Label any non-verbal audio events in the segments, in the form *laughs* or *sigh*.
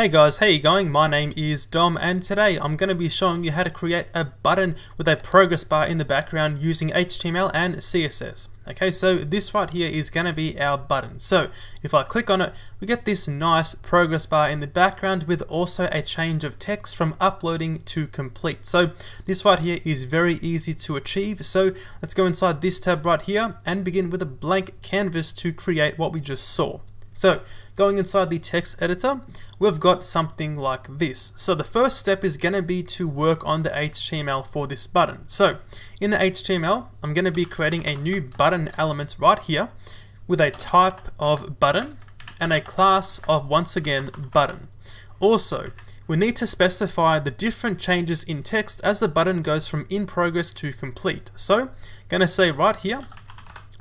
Hey guys, how you going? My name is Dom and today I'm going to be showing you how to create a button with a progress bar in the background using HTML and CSS. Okay, so this right here is going to be our button. So if I click on it, we get this nice progress bar in the background with also a change of text from uploading to complete. So this right here is very easy to achieve. So let's go inside this tab right here and begin with a blank canvas to create what we just saw. So going inside the text editor, we've got something like this. So the first step is going to be to work on the HTML for this button. So in the HTML, I'm going to be creating a new button element right here with a type of button and a class of once again button. Also, we need to specify the different changes in text as the button goes from in progress to complete. So, going to say right here,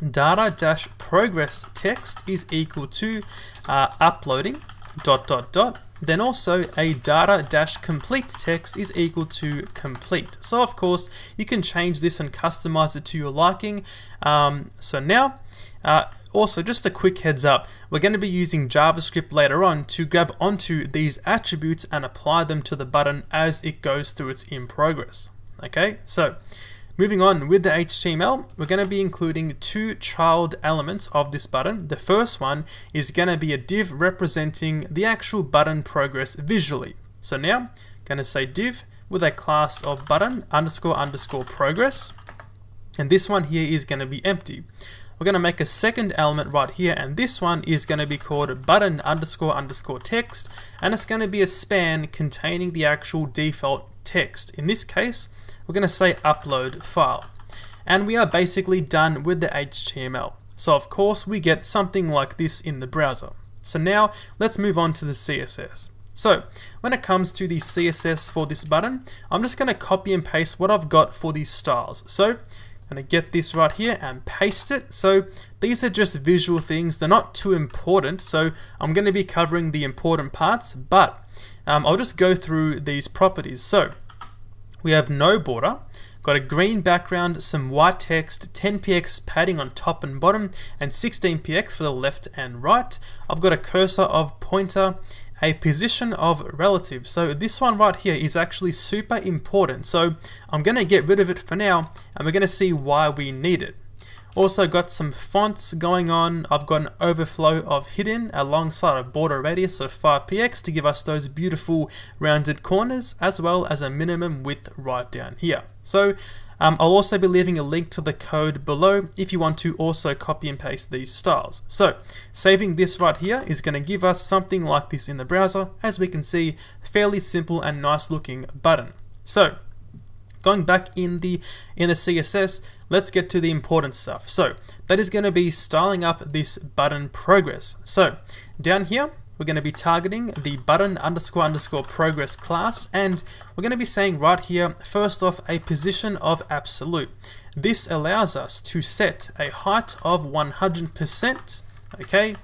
data-progress text is equal to uh, uploading dot dot dot then also a data-complete text is equal to complete. So of course you can change this and customize it to your liking. Um, so now uh, also just a quick heads up, we're going to be using JavaScript later on to grab onto these attributes and apply them to the button as it goes through its in progress. Okay, so Moving on with the HTML, we're going to be including two child elements of this button. The first one is going to be a div representing the actual button progress visually. So now, going to say div with a class of button underscore underscore progress. And this one here is going to be empty. We're going to make a second element right here and this one is going to be called button underscore underscore text and it's going to be a span containing the actual default text. In this case, we're going to say upload file. And we are basically done with the HTML. So of course we get something like this in the browser. So now let's move on to the CSS. So when it comes to the CSS for this button, I'm just going to copy and paste what I've got for these styles. So I'm going to get this right here and paste it. So these are just visual things. They're not too important. So I'm going to be covering the important parts, but um, I'll just go through these properties. So we have no border, got a green background, some white text, 10px padding on top and bottom, and 16px for the left and right. I've got a cursor of pointer, a position of relative. So this one right here is actually super important. So I'm going to get rid of it for now, and we're going to see why we need it. Also got some fonts going on. I've got an overflow of hidden alongside a border radius of 5px to give us those beautiful rounded corners as well as a minimum width right down here. So um, I'll also be leaving a link to the code below if you want to also copy and paste these styles. So saving this right here is going to give us something like this in the browser. As we can see, fairly simple and nice looking button. So going back in the in the CSS, let's get to the important stuff. So that is going to be styling up this button progress. So down here, we're going to be targeting the button underscore underscore progress class and we're going to be saying right here first off a position of absolute this allows us to set a height of 100% okay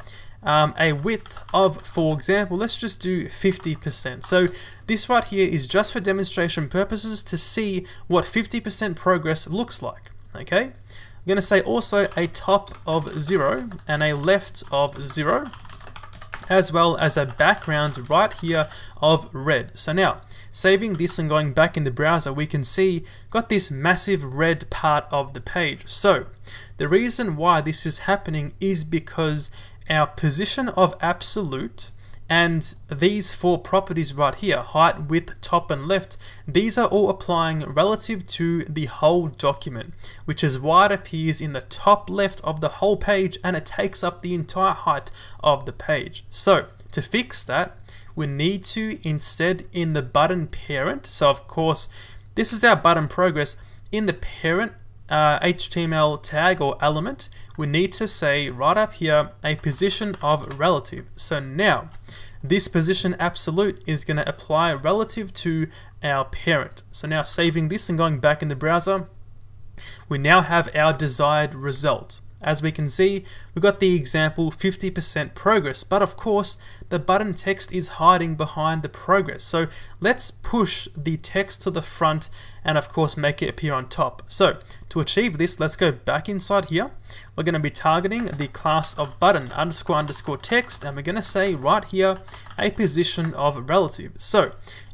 um, a width of, for example, let's just do 50%. So this right here is just for demonstration purposes to see what 50% progress looks like. Okay, I'm going to say also a top of 0 and a left of 0 as well as a background right here of red. So now, saving this and going back in the browser, we can see got this massive red part of the page. So, the reason why this is happening is because our position of absolute and these four properties right here, height, width, top and left, these are all applying relative to the whole document, which is why it appears in the top left of the whole page and it takes up the entire height of the page. So to fix that, we need to instead in the button parent, so of course this is our button progress, in the parent uh, HTML tag or element, we need to say right up here a position of relative. So now, this position absolute is going to apply relative to our parent. So now saving this and going back in the browser, we now have our desired result. As we can see, we've got the example 50% progress, but of course, the button text is hiding behind the progress. So let's push the text to the front and of course make it appear on top. So to achieve this, let's go back inside here. We're going to be targeting the class of button underscore underscore text, and we're going to say right here a position of relative. So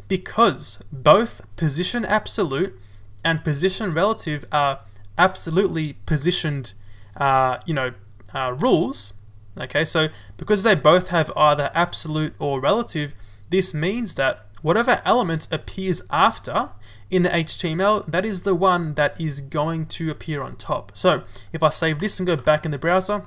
because both position absolute and position relative are absolutely positioned uh, you know, uh, rules. Okay, so because they both have either absolute or relative, this means that whatever element appears after in the HTML, that is the one that is going to appear on top. So if I save this and go back in the browser,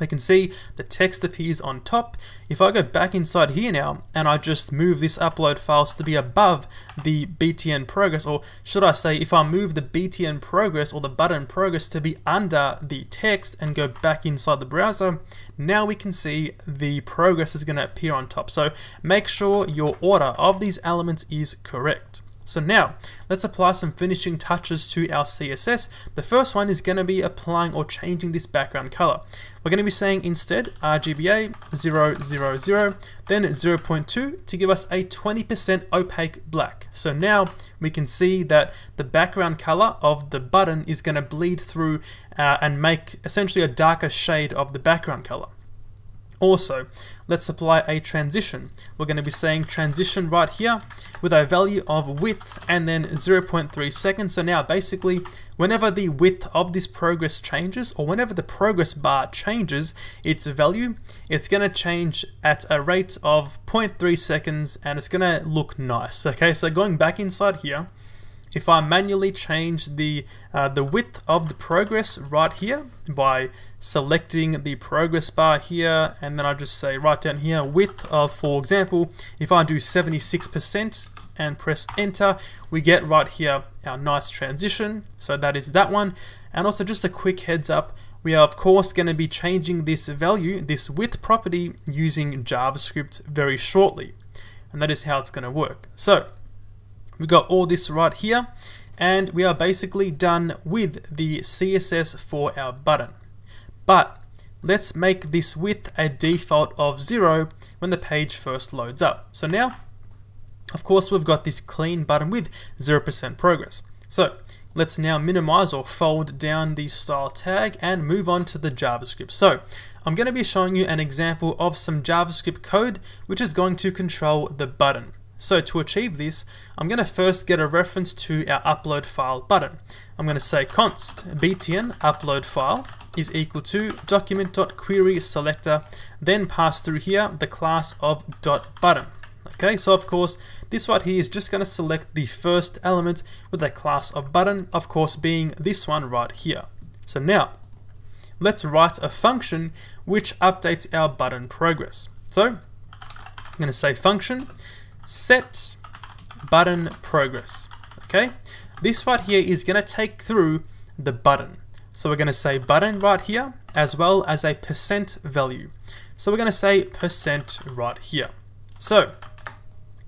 we can see the text appears on top. If I go back inside here now and I just move this upload files to be above the BTN progress, or should I say if I move the BTN progress or the button progress to be under the text and go back inside the browser, now we can see the progress is going to appear on top. So make sure your order of these elements is correct. So now, let's apply some finishing touches to our CSS. The first one is going to be applying or changing this background color. We're going to be saying instead RGBA 000, then 0.2 to give us a 20% opaque black. So now we can see that the background color of the button is going to bleed through uh, and make essentially a darker shade of the background color. Also, let's apply a transition. We're going to be saying transition right here with a value of width and then 0.3 seconds. So now basically, whenever the width of this progress changes or whenever the progress bar changes its value, it's going to change at a rate of 0.3 seconds and it's going to look nice. Okay, so going back inside here, if I manually change the, uh, the width of the progress right here by selecting the progress bar here and then I just say right down here width of for example if I do 76% and press enter we get right here our nice transition. So that is that one. And also just a quick heads up we are of course going to be changing this value this width property using JavaScript very shortly. And that is how it's going to work. So we got all this right here and we are basically done with the CSS for our button. But let's make this width a default of 0 when the page first loads up. So now, of course, we've got this clean button with 0% progress. So let's now minimize or fold down the style tag and move on to the JavaScript. So I'm going to be showing you an example of some JavaScript code which is going to control the button. So to achieve this, I'm going to first get a reference to our upload file button. I'm going to say const btn upload file is equal to document.query selector, then pass through here the class of dot button. Okay, so of course, this right here is just going to select the first element with a class of button, of course being this one right here. So now, let's write a function which updates our button progress. So, I'm going to say function set button progress. Okay, this right here is going to take through the button. So we're going to say button right here as well as a percent value. So we're going to say percent right here. So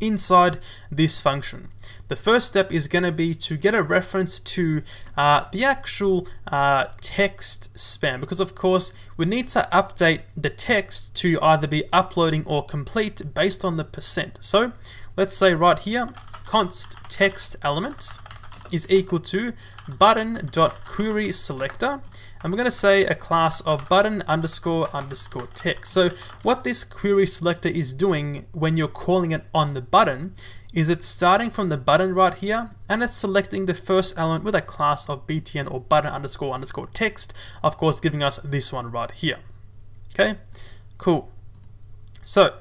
inside this function. The first step is going to be to get a reference to uh, the actual uh, text span because of course we need to update the text to either be uploading or complete based on the percent. So let's say right here const text element is equal to button.query selector we're going to say a class of button underscore underscore text. So what this query selector is doing when you're calling it on the button is it's starting from the button right here and it's selecting the first element with a class of btn or button underscore underscore text, of course giving us this one right here. Okay, cool. So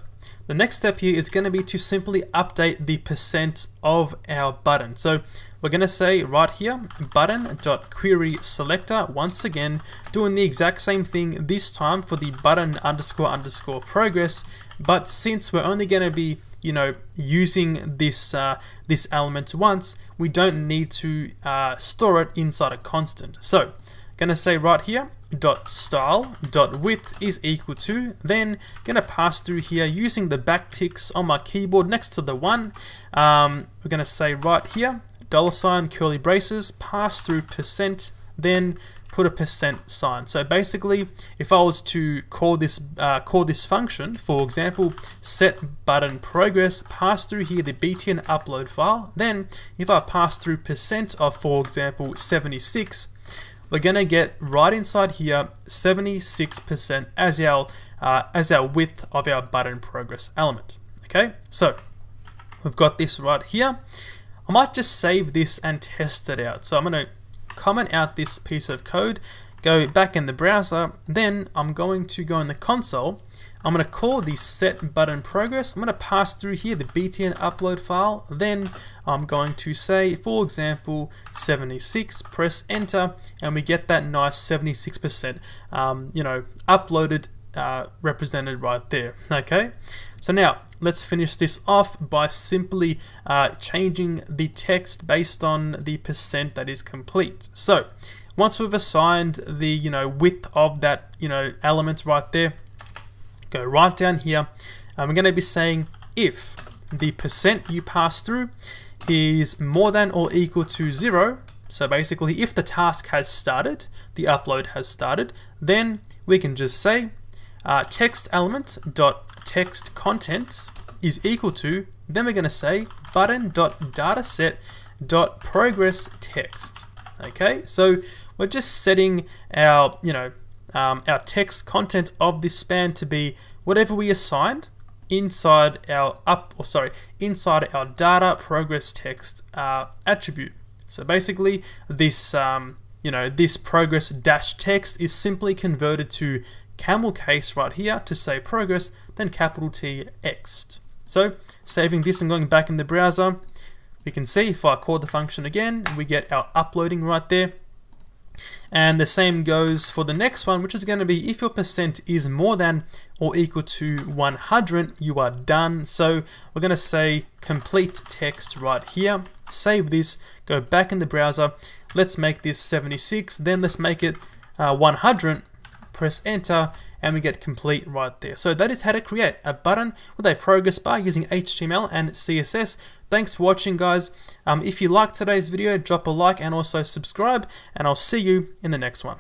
the next step here is going to be to simply update the percent of our button. So we're going to say right here, button.query selector, once again, doing the exact same thing this time for the button underscore underscore progress. But since we're only going to be you know, using this uh, this element once, we don't need to uh, store it inside a constant. So Gonna say right here, dot style dot width is equal to, then gonna pass through here using the backticks on my keyboard next to the one. Um, we're gonna say right here, dollar sign curly braces, pass through percent then put a percent sign. So basically, if I was to call this uh, call this function, for example, set button progress, pass through here the btn upload file, then if I pass through percent of, for example, 76, we're gonna get right inside here 76% as our uh, as our width of our button progress element. Okay, so we've got this right here. I might just save this and test it out. So I'm going to comment out this piece of code, go back in the browser, then I'm going to go in the console. I'm going to call the set button progress. I'm going to pass through here the btn upload file. Then I'm going to say, for example, 76. Press enter, and we get that nice 76%, um, you know, uploaded uh, represented right there. *laughs* Okay, so now let's finish this off by simply uh, changing the text based on the percent that is complete. So once we've assigned the you know width of that you know element right there, go right down here. We're going to be saying if the percent you pass through is more than or equal to zero. So basically, if the task has started, the upload has started, then we can just say uh, text element dot text content is equal to then we're going to say button dot dataset dot progress text okay so we're just setting our you know um, our text content of this span to be whatever we assigned inside our up or sorry inside our data progress text uh, attribute so basically this um, you know this progress dash text is simply converted to camel case right here to say progress, then capital T. So saving this and going back in the browser, we can see if I call the function again, we get our uploading right there. And the same goes for the next one, which is going to be if your percent is more than or equal to 100, you are done. So we're going to say complete text right here. Save this, go back in the browser. Let's make this 76, then let's make it uh, 100 press enter and we get complete right there. So that is how to create a button with a progress bar using HTML and CSS. Thanks for watching guys. Um, if you liked today's video, drop a like and also subscribe and I'll see you in the next one.